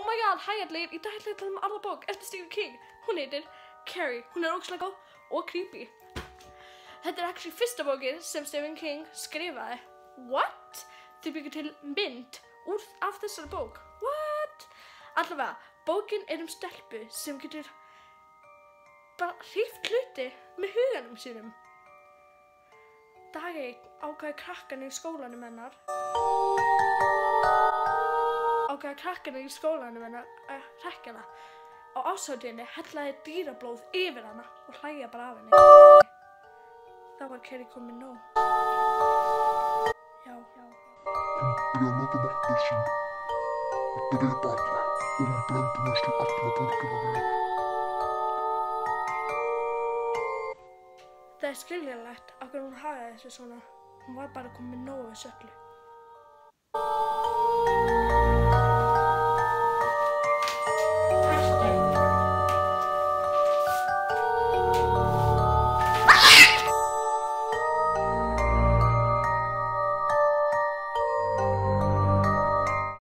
Oh my god, hæ allir, í dag ætla ég að tala um aðra bók eftir Stephen King. Hún heitir Carrie. Hún er ógslag góð og creepy. Þetta er actually fyrsta bókin sem Stephen King skrifaði. What? Þau byggja til mynd úr af þessari bók. What? Allavega, bókin er um stelpu sem getur bara hrift hluti með huganum sínum. Dag einn ákvæði krakkan í skólanum hennar krakkarnir í skólanum hennar að hrekja hana. Á ásáttíðinni hellaði dýrablóð yfir hana og hlæja bara af henni. Þá var Kerry komið nóg. Já, já. Hún byrjaði að nota máttbyssun og drepa alla og hún brendi næstu alla borgina við. Það er skiljanlegt af hverju hún hagaði þessu svona. Hún var bara komið nóg við söllu.